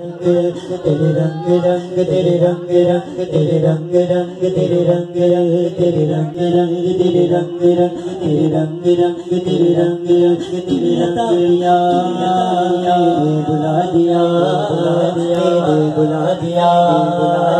تیرے رنگ رنگ تیرے رنگ رنگ تیرے رنگ رنگ تیرے رنگ رنگ تیرے رنگ رنگ تیرے رنگ رنگ تیرے رنگ رنگ تیرے رنگ رنگ تیرے عطا دیا تیرے بلا دیا تیرے بلا دیا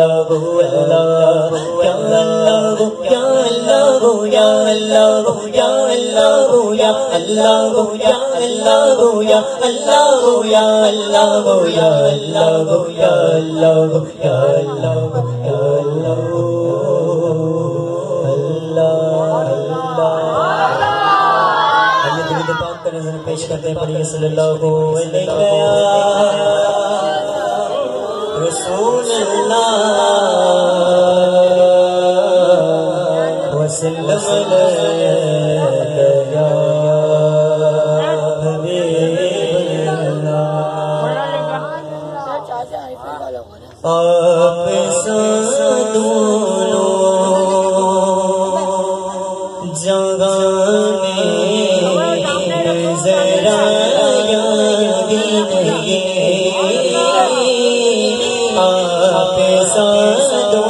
اللہ اللہ یا اللہ یا اللہ یا اللہ یا اللہ یا اللہ یا اللہ یا اللہ یا اللہ یا اللہ یا اللہ یا اللہ یا اللہ پیش کرتے ہیں پڑھیے صلی اللہ علیہ رسول وسلم عليك يا آپ سدولو جگانے ذرا آپ سدولو